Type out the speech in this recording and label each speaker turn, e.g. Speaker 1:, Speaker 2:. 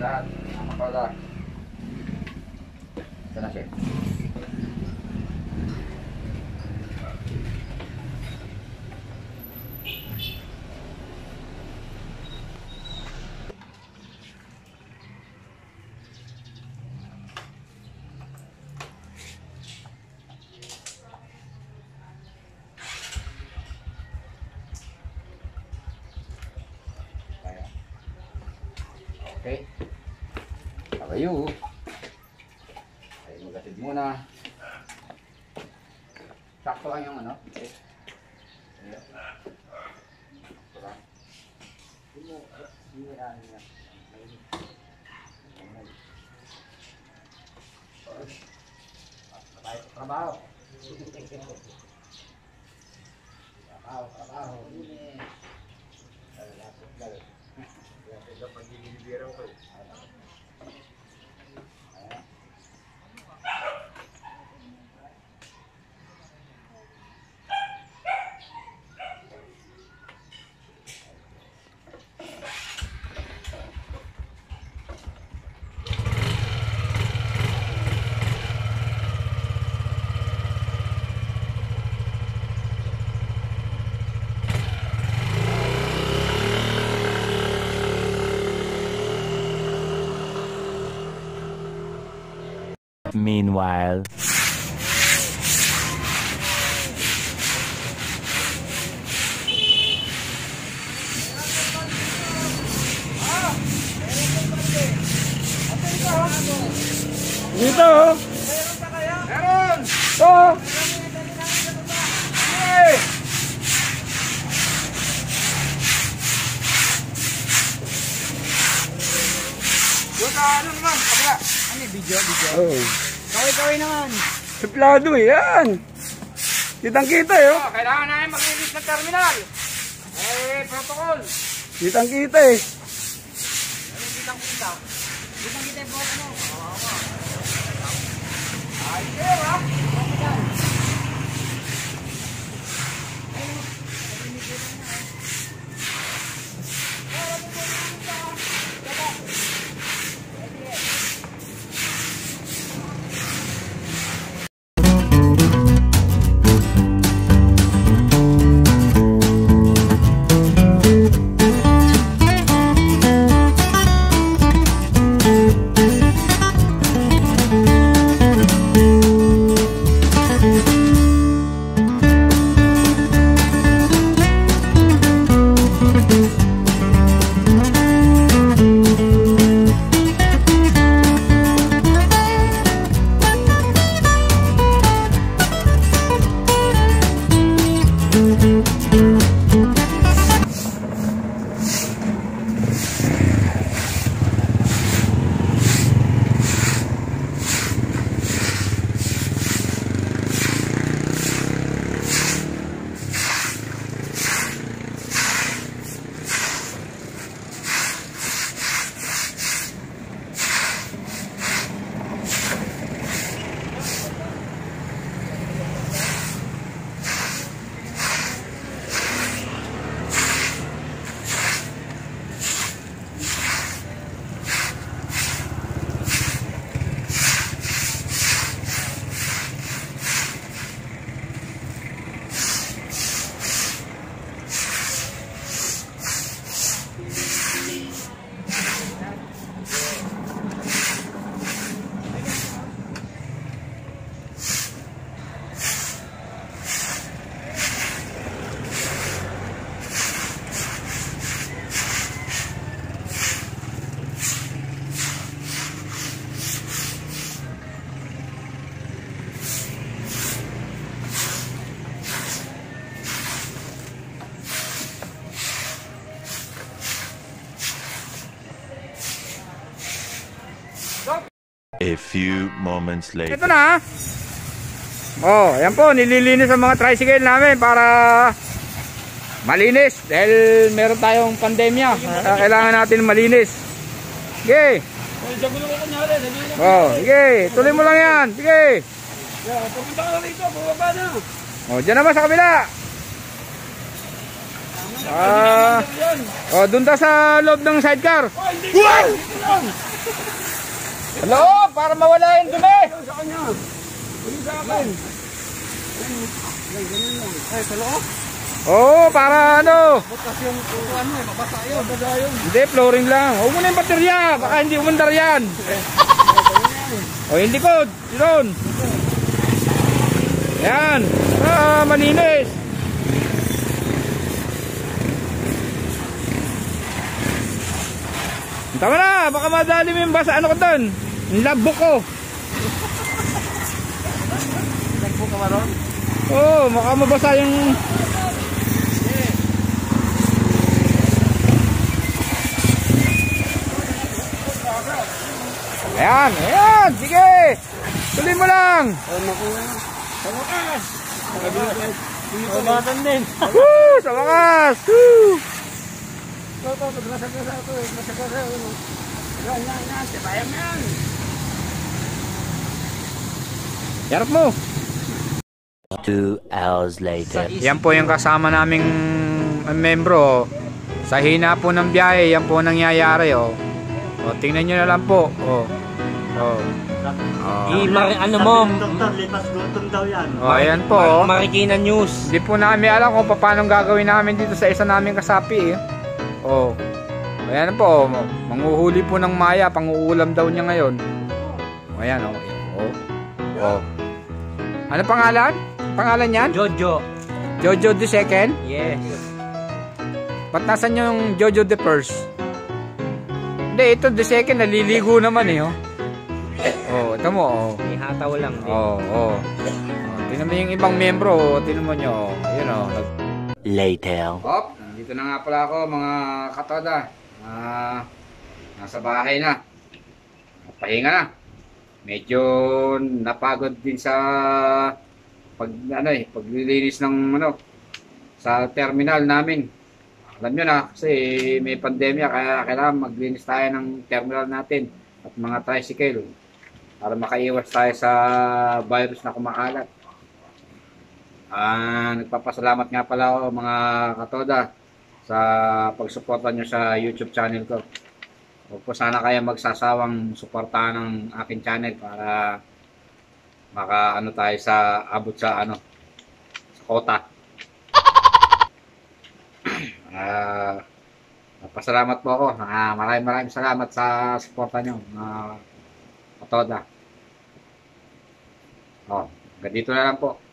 Speaker 1: lahat. Mga pala. Ito na siya. Kaya. Okay. Kabayo. Ay, magatid muna. Sakto lang yung ano. Okay. Yan. Trabaho, trabaho. Trabaho, trabaho. Yun eh. Dali, lapit, dali.
Speaker 2: Meanwhile.
Speaker 3: Dito oh.
Speaker 1: Meron!
Speaker 3: Oh.
Speaker 1: Yung sa ano naman, kabila. Video, video?
Speaker 3: Oh.
Speaker 1: Kaway-kaway naman.
Speaker 3: Suplado eh, yan. Kitang kita eh. Oh.
Speaker 1: Oh, kailangan namin mag-release ng terminal. Eh, protocol.
Speaker 3: Kitang kita eh.
Speaker 1: Ano kitang kita? Kitang kita yung photo mo. Oo nga.
Speaker 2: A few moments later.
Speaker 3: Ito na. Oh, ayan po, nililinis ang mga tricycle namin para malinis dahil meron tayong pandemya. Kailangan natin malinis. Sige. Oh, sige, tuloy mo lang 'yan. Sige.
Speaker 1: Pupunta ka rito, bumaba na.
Speaker 3: Oh, diyan naman sa kabila. Ah. Oh, doon ta sa loob ng sidecar.
Speaker 1: Oh, hindi ka. Hello, para mawala yung dumi.
Speaker 3: Sa kanya. Hindi.
Speaker 1: Oo, para ano.
Speaker 3: Bukas yung ano eh, mabasa yun.
Speaker 1: Hindi, flooring lang. Huwag mo na yung baterya. Baka hindi umandar yan. O, yung likod. Yun. Yan. Ah, malinis. Tama na. Baka madali mo yung basa. Ano ko doon? Yung labo ko.
Speaker 3: Nagpo ka ba ron?
Speaker 1: Oo, oh, baka mabasa yung... Ayan, ayan, sige. Tuloy mo lang.
Speaker 3: Oh, naku. Sa wakas. Sabatan din.
Speaker 1: Woo, sa wakas. Woo.
Speaker 3: Ito, ito, nagsagasa ito eh. Nagsagasa ito. Yan, yan, yan. Tibayan mo yan.
Speaker 1: Yarap mo.
Speaker 4: Two hours later.
Speaker 1: Yan po yung kasama naming uh, membro. Sa hina po ng biyahe, yan po nangyayari. Oh. O, tingnan nyo na lang po. Oh. Oh. Oh.
Speaker 5: I mari, ano mo,
Speaker 6: Doktor, lipas gutom daw yan.
Speaker 1: Oh, ayan po. oh.
Speaker 5: Marikina News.
Speaker 1: Hindi po namin alam kung paano gagawin namin dito sa isa naming kasapi eh. Oh. Ayan po, oh. manguhuli po ng maya, panguulam daw niya ngayon. Oh, ayan oh. Oh. Oh. Ano pangalan? Pangalan niyan?
Speaker 5: Jojo.
Speaker 1: Jojo the second?
Speaker 5: Yes.
Speaker 1: Ba't nasan yung Jojo the first? Hindi, ito the second, naliligo naman eh oh. Oh, ito mo oh.
Speaker 5: May hataw lang din.
Speaker 1: Oh, oh. oh mo yung ibang membro, oh. mo nyo. oh. Ayun oh,
Speaker 4: Later.
Speaker 1: Hop, nandito na nga pala ako mga katoda. Ah, nasa bahay na. Pahinga na. Medyo napagod din sa pag ano eh, paglilinis ng ano sa terminal namin. Alam nyo na kasi may pandemya kaya kailangan maglinis tayo ng terminal natin at mga tricycle para makaiwas tayo sa virus na kumakalat. Ah, nagpapasalamat nga pala ako mga katoda sa pagsuporta nyo sa YouTube channel ko. Huwag po sana kaya magsasawang suportahan ng akin channel para maka ano tayo sa abot sa ano sa kota. Ah, pasalamat po ako. Ah, maraming maraming salamat sa suporta nyo mga katoda. Oh, ganito na lang po.